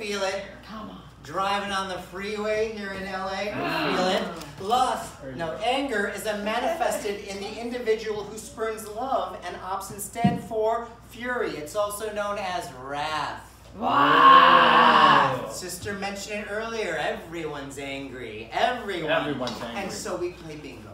feel it. Come on. Driving on the freeway here in LA, we ah. feel it. Lust, no, anger is a manifested in the individual who spurns love and opts instead for fury. It's also known as wrath. Wow. Sister mentioned it earlier. Everyone's angry. Everyone. Everyone's angry. And so we play bingo.